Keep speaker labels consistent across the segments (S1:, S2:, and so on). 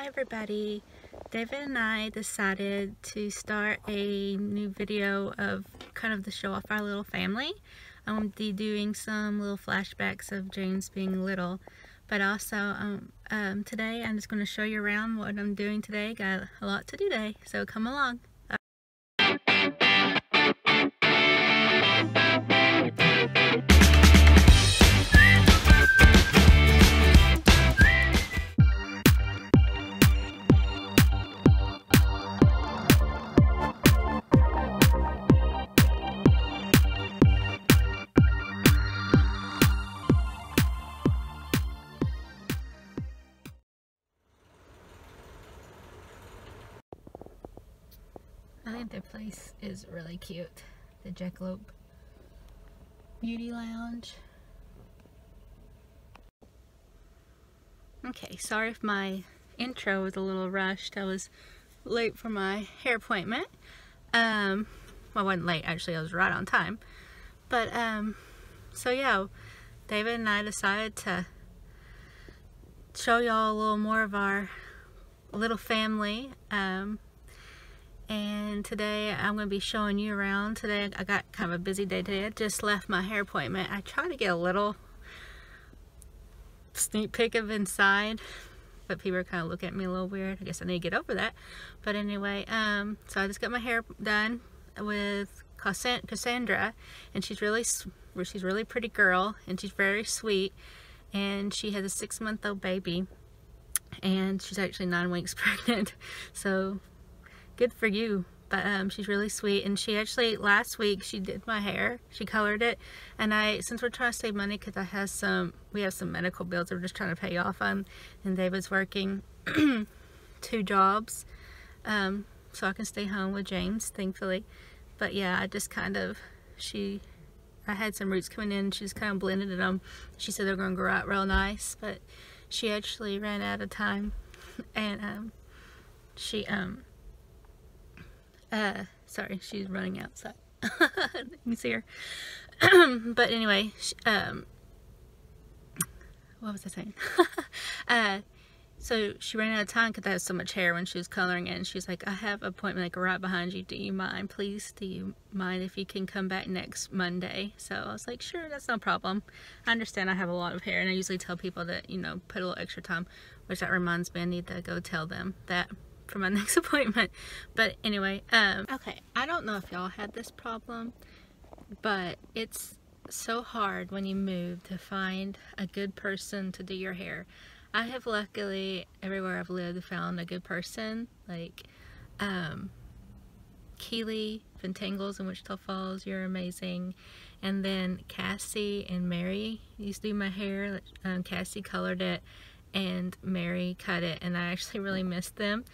S1: Hi everybody. David and I decided to start a new video of kind of the show off our little family. I'm to be doing some little flashbacks of James being little. But also um, um, today I'm just going to show you around what I'm doing today. Got a lot to do today. So come along. Is really cute. The Jackalope Beauty Lounge. Okay, sorry if my intro was a little rushed. I was late for my hair appointment. Um, well, I wasn't late, actually, I was right on time. But, um, so yeah, David and I decided to show y'all a little more of our little family. Um, and today I'm going to be showing you around. Today I got kind of a busy day today. I just left my hair appointment. I tried to get a little sneak peek of inside, but people are kind of looking at me a little weird. I guess I need to get over that. But anyway, um, so I just got my hair done with Cassandra, and she's really she's really pretty girl, and she's very sweet, and she has a six month old baby, and she's actually nine weeks pregnant. So good for you. But um, she's really sweet. And she actually last week she did my hair. She colored it. And I since we're trying to save money because I have some we have some medical bills we're just trying to pay off on. And David's working two jobs um, so I can stay home with James thankfully. But yeah I just kind of she I had some roots coming in. She's kind of blended them she said they're going to grow out real nice but she actually ran out of time. And um, she um uh, sorry, she's running outside. you see her. but anyway, she, um, what was I saying? uh, so she ran out of time because I had so much hair when she was coloring it. And she's like, I have an appointment like right behind you. Do you mind? Please, do you mind if you can come back next Monday? So I was like, sure, that's no problem. I understand I have a lot of hair. And I usually tell people that, you know, put a little extra time. Which that reminds me, I need to go tell them that for my next appointment. But anyway, um, okay, I don't know if y'all had this problem, but it's so hard when you move to find a good person to do your hair. I have luckily, everywhere I've lived, found a good person, like, um, Keely Pentangles in Wichita Falls, you're amazing. And then Cassie and Mary used to do my hair. Um, Cassie colored it and Mary cut it and I actually really missed them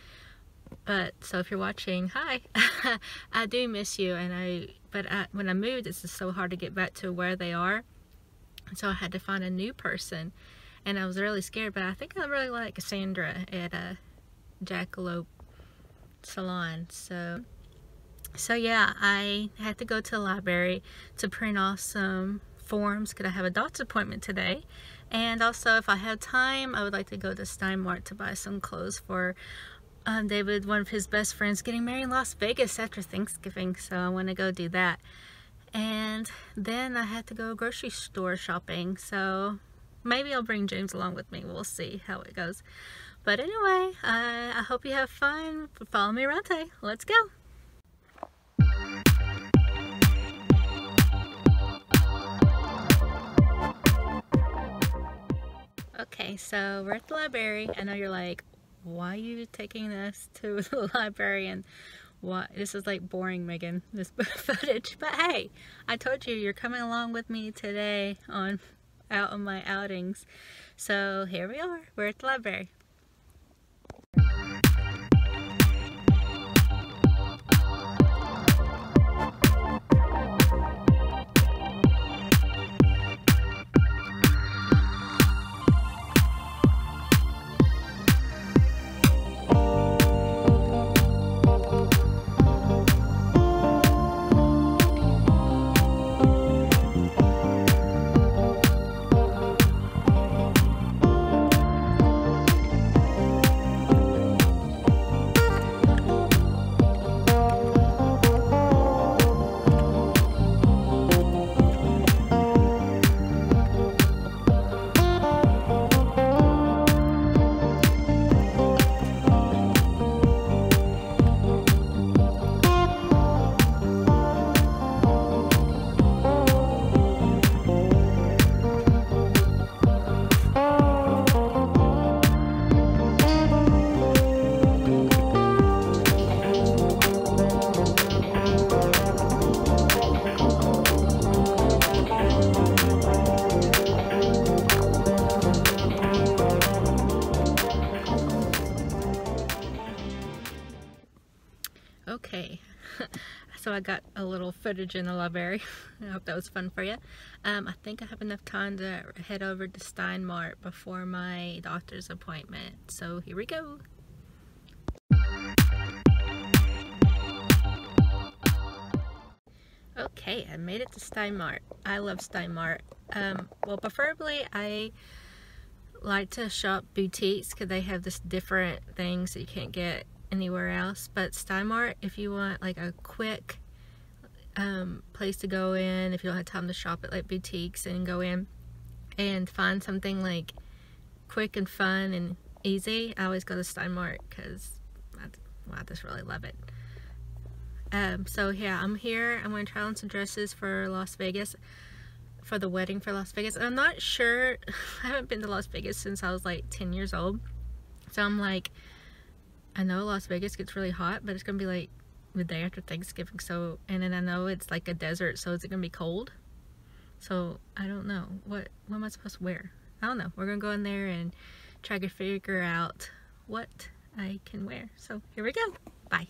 S1: but so if you're watching hi. I do miss you and I but I, when I moved it's just so hard to get back to where they are. So I had to find a new person and I was really scared but I think I really like Cassandra at uh, a Jackalope salon. So so yeah I had to go to the library to print off some forms because I have a doctor's appointment today. And also if I have time I would like to go to Stein Mart to buy some clothes for um, David, one of his best friends, getting married in Las Vegas after Thanksgiving, so I want to go do that. And then I had to go grocery store shopping, so maybe I'll bring James along with me. We'll see how it goes. But anyway, I, I hope you have fun. Follow me around today. Let's go. Okay, so we're at the library. I know you're like, why are you taking this to the library and what this is like boring Meghan this footage. But hey I told you you're coming along with me today on out on my outings. So here we are. We're at the library so I got a little footage in the library. I hope that was fun for you. Um, I think I have enough time to head over to Stein Mart before my doctor's appointment. So here we go. Okay, I made it to Stein Mart. I love Stein Mart. Um, well, preferably I like to shop boutiques because they have this different things that you can't get anywhere else. But Stein Mart, if you want like a quick um, place to go in, if you don't have time to shop at like boutiques and go in and find something like quick and fun and easy, I always go to Stein Mart because I, well, I just really love it. Um, so yeah, I'm here. I'm going to try on some dresses for Las Vegas, for the wedding for Las Vegas. And I'm not sure, I haven't been to Las Vegas since I was like 10 years old. So I'm like, I know Las Vegas gets really hot, but it's going to be like the day after Thanksgiving. So, and then I know it's like a desert, so is it going to be cold? So I don't know. What, what am I supposed to wear? I don't know. We're going to go in there and try to figure out what I can wear. So here we go. Bye.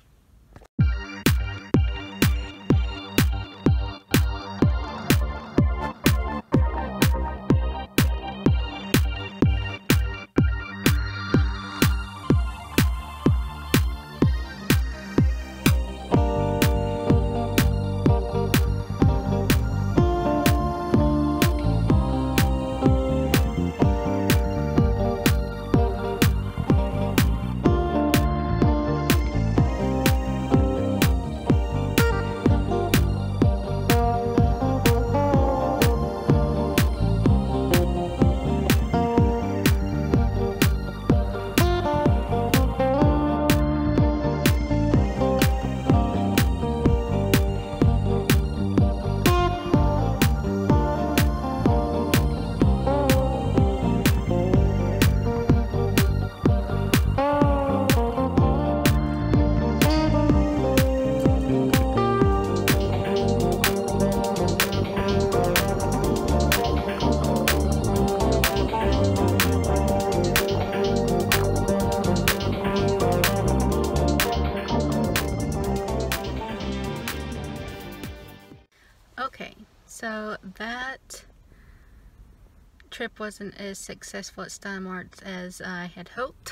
S1: Trip wasn't as successful at Stein Mart as I had hoped.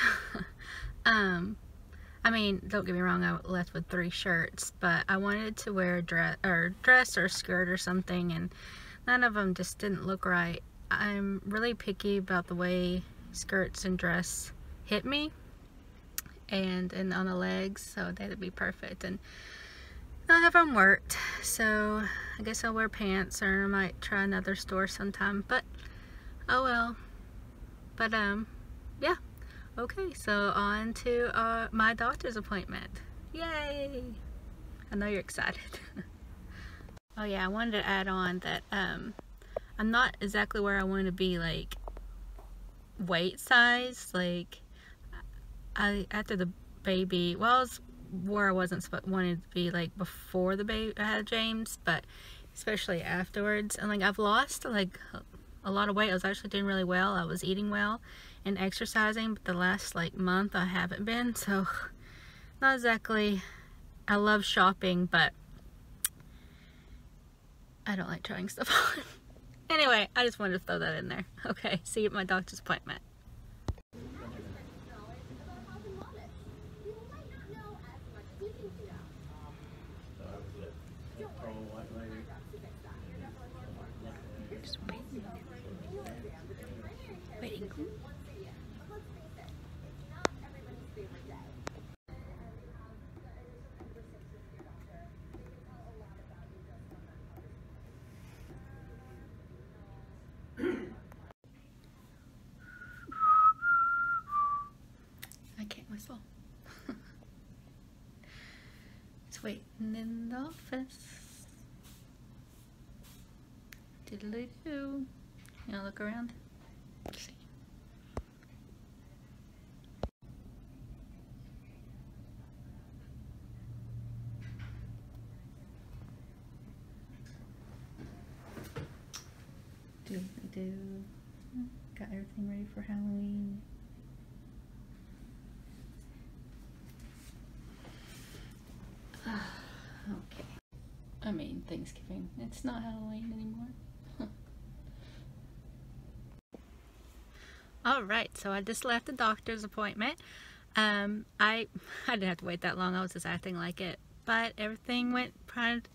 S1: um, I mean, don't get me wrong, I left with three shirts, but I wanted to wear a dress or dress or skirt or something, and none of them just didn't look right. I'm really picky about the way skirts and dress hit me, and and on the legs, so that'd be perfect. And none of them worked, so I guess I'll wear pants, or I might try another store sometime. But oh well. But um, yeah. Okay, so on to uh, my doctor's appointment. Yay! I know you're excited. oh yeah, I wanted to add on that um, I'm not exactly where I want to be, like weight size. Like I after the baby, well, I was where I wasn't wanted to be like before the baby I had James, but especially afterwards. And like I've lost like a lot of weight. I was actually doing really well. I was eating well and exercising, but the last like month I haven't been. So not exactly. I love shopping, but I don't like trying stuff on. anyway, I just wanted to throw that in there. Okay, see you at my doctor's appointment. Whistle. it's waiting in the office. Diddly do. You wanna look around? see. Do do. Got everything ready for Halloween. I mean, Thanksgiving. It's not Halloween anymore. Alright, so I just left the doctor's appointment. Um, I, I didn't have to wait that long. I was just acting like it. But everything went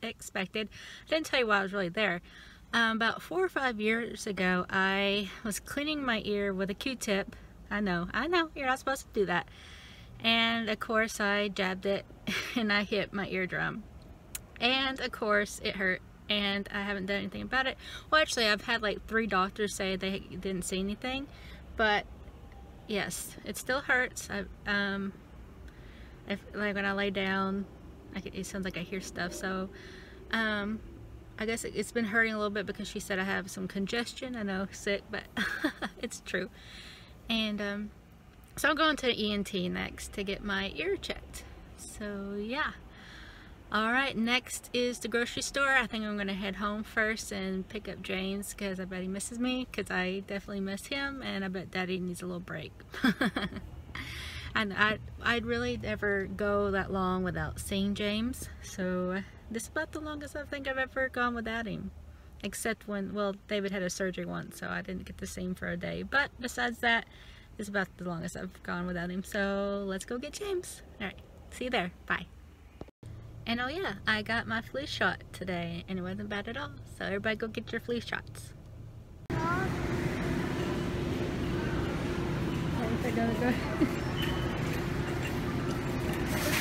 S1: expected. I didn't tell you why I was really there. Um, about four or five years ago, I was cleaning my ear with a Q-tip. I know, I know, you're not supposed to do that. And of course, I jabbed it and I hit my eardrum and of course it hurt and I haven't done anything about it. Well, actually, I've had like three doctors say they didn't see anything, but yes, it still hurts. I, um, if like when I lay down, I, it sounds like I hear stuff. So, um, I guess it, has been hurting a little bit because she said I have some congestion. I know, sick, but it's true. And um, so I'm going to ENT next to get my ear checked. So yeah. Alright, next is the grocery store. I think I'm going to head home first and pick up James because I bet he misses me because I definitely miss him and I bet Daddy needs a little break. and I, I'd really never go that long without seeing James. So this is about the longest I think I've ever gone without him. Except when, well, David had a surgery once, so I didn't get to see him for a day. But besides that, this is about the longest I've gone without him. So let's go get James. Alright, see you there. Bye. And oh yeah, I got my flu shot today and it wasn't bad at all. So everybody go get your flu shots. what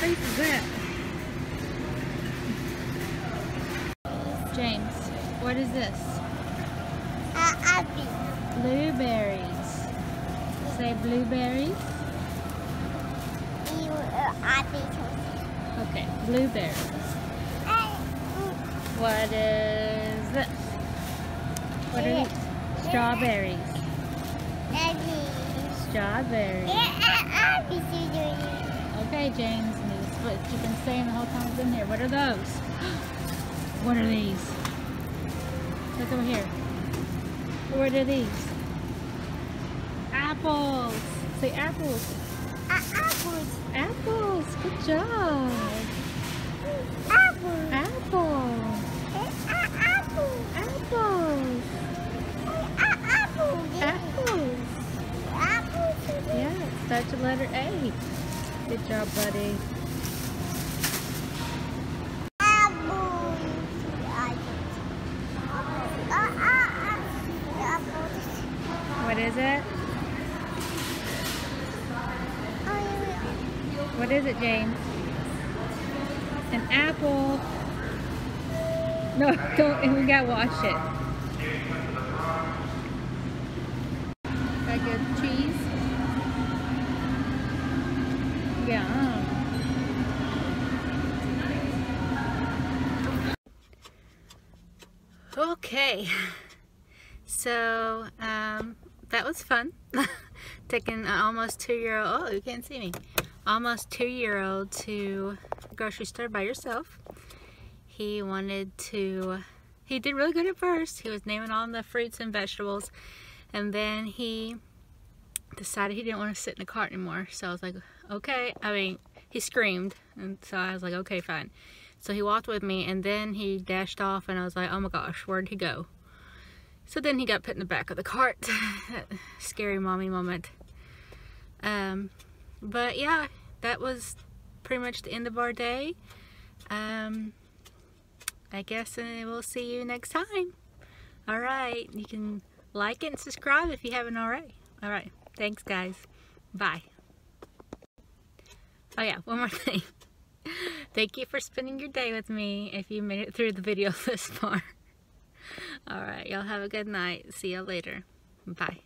S1: face is that? James, what is this?
S2: Uh, apple.
S1: Blueberries. Say blueberries.
S2: You, uh, apple.
S1: Okay, blueberries. What is this? What are these? Strawberries. Strawberries. Okay, James. What you've been saying the whole time I've been here. What are those? what are these? Look over here. What are these? Apples. Say apples.
S2: Apples.
S1: Apples. Good job.
S2: Apple.
S1: Apple.
S2: Apple.
S1: Apples.
S2: Apple.
S1: Apples.
S2: Apple.
S1: Yeah, it starts letter A. Good job, buddy. What is it? What is it, James? An apple. No, don't, we gotta wash it. Cheese. Yeah. Okay, so um, that was fun. Taking an almost two-year-old, oh, you can't see me almost two-year-old to the grocery store by yourself. He wanted to, he did really good at first. He was naming all the fruits and vegetables. And then he decided he didn't want to sit in the cart anymore. So I was like, okay. I mean, he screamed. And so I was like, okay, fine. So he walked with me and then he dashed off and I was like, oh my gosh, where'd he go? So then he got put in the back of the cart. Scary mommy moment. Um, but yeah, that was pretty much the end of our day. Um, I guess we'll see you next time. Alright, you can like it and subscribe if you haven't already. Alright, thanks guys. Bye. Oh yeah, one more thing. Thank you for spending your day with me if you made it through the video this far. Alright, y'all have a good night. See you later. Bye.